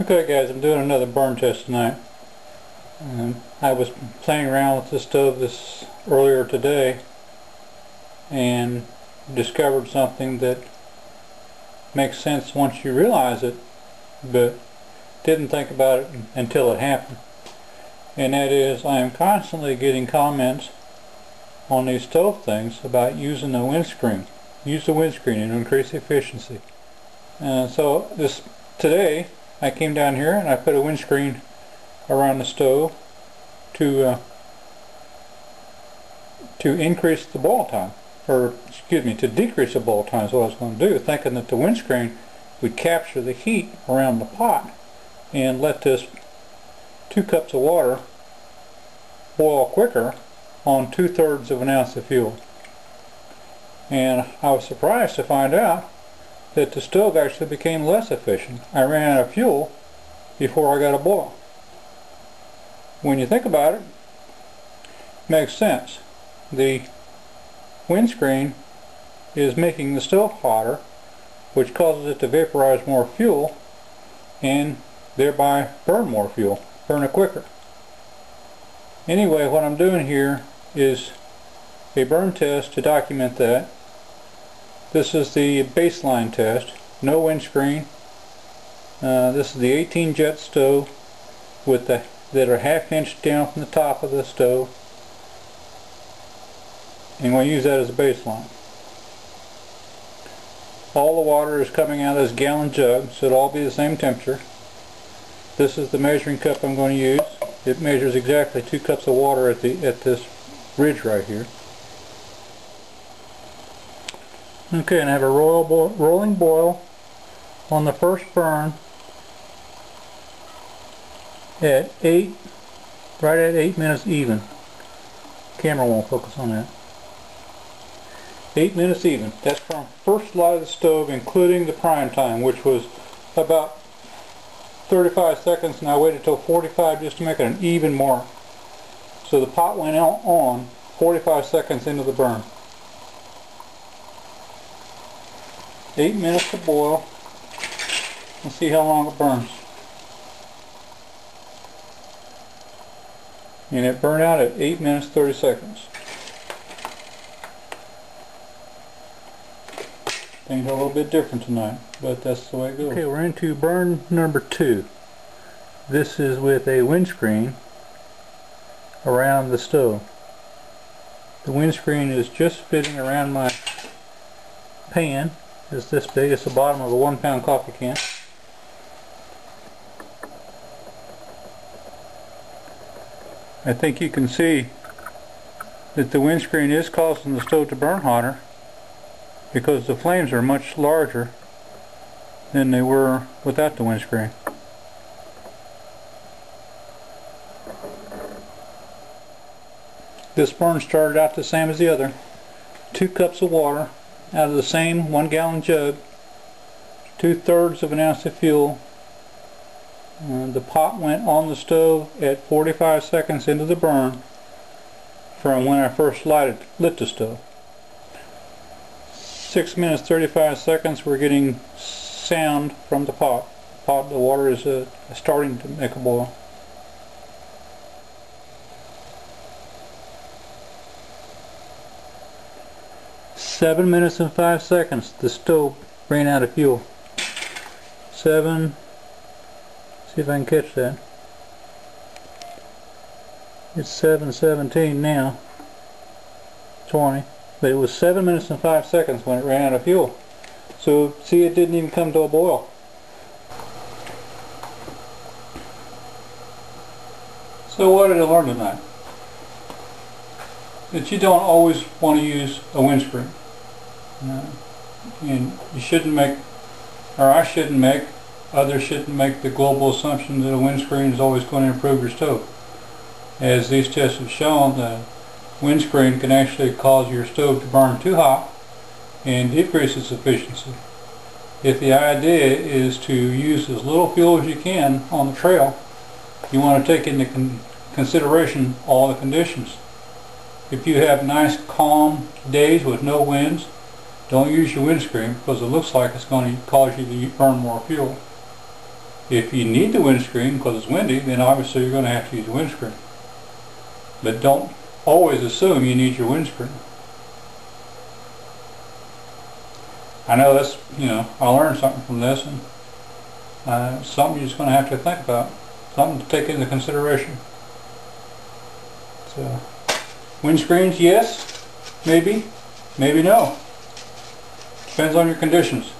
Okay guys, I'm doing another burn test tonight. Um, I was playing around with the stove this earlier today and discovered something that makes sense once you realize it but didn't think about it until it happened. And that is I am constantly getting comments on these stove things about using the windscreen. Use the windscreen and increase efficiency. Uh, so this today I came down here and I put a windscreen around the stove to uh, to increase the boil time or excuse me to decrease the boil time is what I was going to do thinking that the windscreen would capture the heat around the pot and let this two cups of water boil quicker on two-thirds of an ounce of fuel. And I was surprised to find out that the stove actually became less efficient. I ran out of fuel before I got a boil. When you think about it, it makes sense. The windscreen is making the stove hotter, which causes it to vaporize more fuel and thereby burn more fuel, burn it quicker. Anyway, what I'm doing here is a burn test to document that this is the baseline test. No windscreen. Uh, this is the 18 jet stove with the that are half inch down from the top of the stove. And we'll use that as a baseline. All the water is coming out of this gallon jug, so it'll all be the same temperature. This is the measuring cup I'm going to use. It measures exactly two cups of water at the at this ridge right here. Okay, and I have a boil, rolling boil on the first burn at 8, right at 8 minutes even. Camera won't focus on that. 8 minutes even. That's from first light of the stove including the prime time which was about 35 seconds and I waited till 45 just to make it an even mark. So the pot went on 45 seconds into the burn. Eight minutes to boil and see how long it burns. And it burned out at 8 minutes 30 seconds. Things are a little bit different tonight, but that's the way it goes. Okay, we're into burn number two. This is with a windscreen around the stove. The windscreen is just fitting around my pan is this big. It's the bottom of a one pound coffee can. I think you can see that the windscreen is causing the stove to burn hotter because the flames are much larger than they were without the windscreen. This burn started out the same as the other. Two cups of water out of the same one gallon jug two-thirds of an ounce of fuel uh, the pot went on the stove at 45 seconds into the burn from when I first lighted, lit the stove. 6 minutes 35 seconds we're getting sound from the pot. Pot the water is uh, starting to make a boil Seven minutes and five seconds. The stove ran out of fuel. Seven. See if I can catch that. It's 7.17 now. 20. But it was 7 minutes and 5 seconds when it ran out of fuel. So, see, it didn't even come to a boil. So what did I learn tonight? That you don't always want to use a windscreen. Uh, and you shouldn't make, or I shouldn't make, others shouldn't make the global assumption that a windscreen is always going to improve your stove. As these tests have shown, the windscreen can actually cause your stove to burn too hot and decrease its efficiency. If the idea is to use as little fuel as you can on the trail, you want to take into con consideration all the conditions. If you have nice calm days with no winds, don't use your windscreen because it looks like it's going to cause you to burn more fuel. If you need the windscreen because it's windy, then obviously you're going to have to use the windscreen. But don't always assume you need your windscreen. I know that's, you know, I learned something from this and uh, something you're just going to have to think about. Something to take into consideration. So, windscreens, yes, maybe, maybe no. Depends on your conditions.